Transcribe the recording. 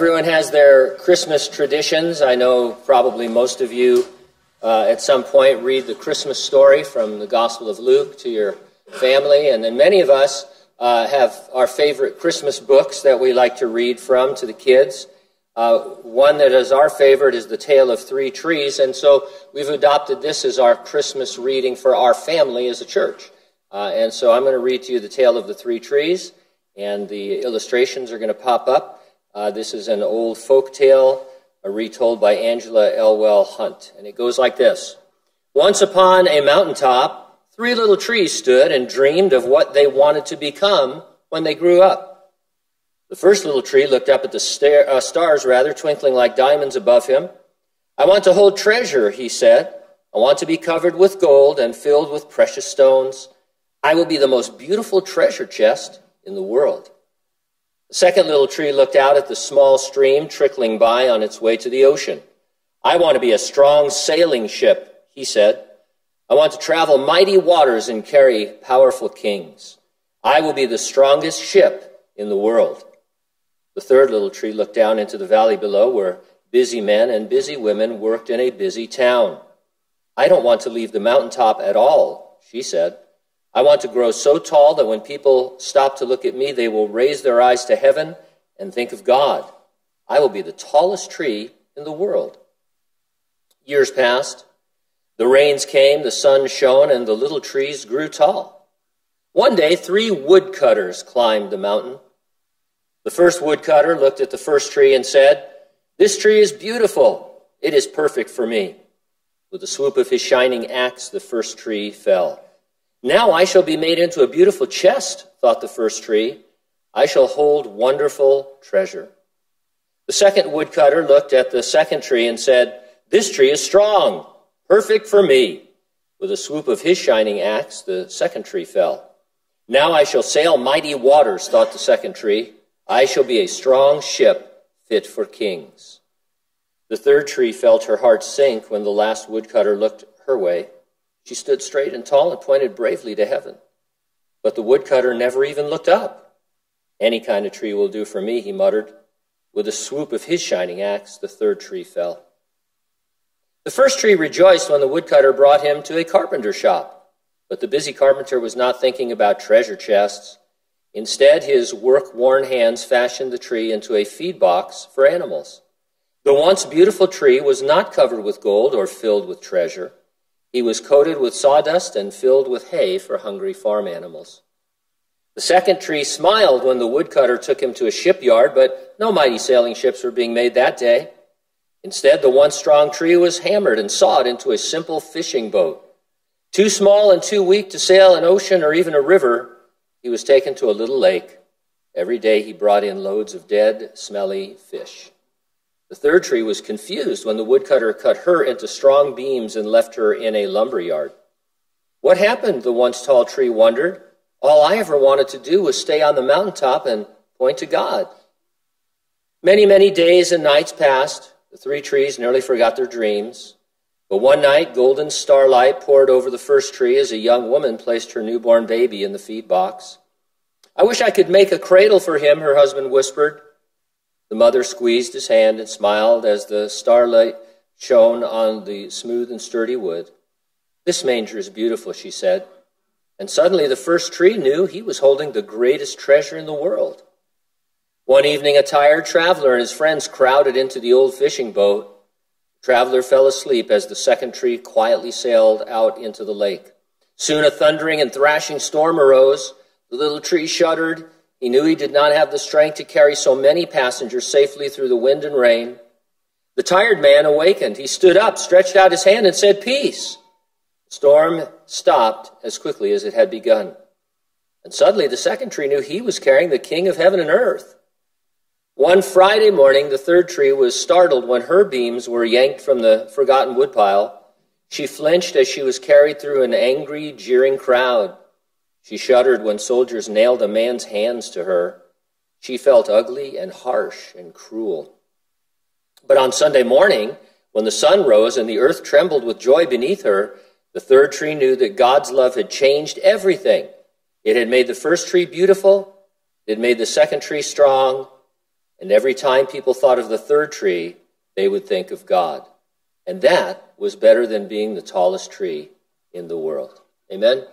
Everyone has their Christmas traditions. I know probably most of you uh, at some point read the Christmas story from the Gospel of Luke to your family, and then many of us uh, have our favorite Christmas books that we like to read from to the kids. Uh, one that is our favorite is The Tale of Three Trees, and so we've adopted this as our Christmas reading for our family as a church. Uh, and so I'm going to read to you The Tale of the Three Trees, and the illustrations are going to pop up. Uh, this is an old folk tale uh, retold by Angela Elwell Hunt. And it goes like this Once upon a mountaintop, three little trees stood and dreamed of what they wanted to become when they grew up. The first little tree looked up at the star, uh, stars, rather, twinkling like diamonds above him. I want to hold treasure, he said. I want to be covered with gold and filled with precious stones. I will be the most beautiful treasure chest in the world. The second little tree looked out at the small stream trickling by on its way to the ocean. I want to be a strong sailing ship, he said. I want to travel mighty waters and carry powerful kings. I will be the strongest ship in the world. The third little tree looked down into the valley below where busy men and busy women worked in a busy town. I don't want to leave the mountaintop at all, she said. I want to grow so tall that when people stop to look at me, they will raise their eyes to heaven and think of God. I will be the tallest tree in the world. Years passed. The rains came, the sun shone, and the little trees grew tall. One day, three woodcutters climbed the mountain. The first woodcutter looked at the first tree and said, This tree is beautiful. It is perfect for me. With a swoop of his shining axe, the first tree fell. Now I shall be made into a beautiful chest, thought the first tree. I shall hold wonderful treasure. The second woodcutter looked at the second tree and said, This tree is strong, perfect for me. With a swoop of his shining axe, the second tree fell. Now I shall sail mighty waters, thought the second tree. I shall be a strong ship fit for kings. The third tree felt her heart sink when the last woodcutter looked her way. She stood straight and tall and pointed bravely to heaven. But the woodcutter never even looked up. Any kind of tree will do for me, he muttered. With a swoop of his shining axe, the third tree fell. The first tree rejoiced when the woodcutter brought him to a carpenter shop. But the busy carpenter was not thinking about treasure chests. Instead, his work worn hands fashioned the tree into a feed box for animals. The once beautiful tree was not covered with gold or filled with treasure. He was coated with sawdust and filled with hay for hungry farm animals. The second tree smiled when the woodcutter took him to a shipyard, but no mighty sailing ships were being made that day. Instead, the once strong tree was hammered and sawed into a simple fishing boat. Too small and too weak to sail an ocean or even a river, he was taken to a little lake. Every day he brought in loads of dead, smelly fish. The third tree was confused when the woodcutter cut her into strong beams and left her in a lumber yard. What happened? The once tall tree wondered. All I ever wanted to do was stay on the mountaintop and point to God. Many, many days and nights passed. The three trees nearly forgot their dreams. But one night, golden starlight poured over the first tree as a young woman placed her newborn baby in the feed box. I wish I could make a cradle for him, her husband whispered. The mother squeezed his hand and smiled as the starlight shone on the smooth and sturdy wood. This manger is beautiful, she said. And suddenly the first tree knew he was holding the greatest treasure in the world. One evening, a tired traveler and his friends crowded into the old fishing boat. The traveler fell asleep as the second tree quietly sailed out into the lake. Soon a thundering and thrashing storm arose. The little tree shuddered he knew he did not have the strength to carry so many passengers safely through the wind and rain. The tired man awakened. He stood up, stretched out his hand, and said, Peace. The storm stopped as quickly as it had begun. And suddenly the second tree knew he was carrying the king of heaven and earth. One Friday morning, the third tree was startled when her beams were yanked from the forgotten woodpile. She flinched as she was carried through an angry, jeering crowd. She shuddered when soldiers nailed a man's hands to her. She felt ugly and harsh and cruel. But on Sunday morning, when the sun rose and the earth trembled with joy beneath her, the third tree knew that God's love had changed everything. It had made the first tree beautiful, it made the second tree strong, And every time people thought of the third tree, they would think of God. And that was better than being the tallest tree in the world. Amen?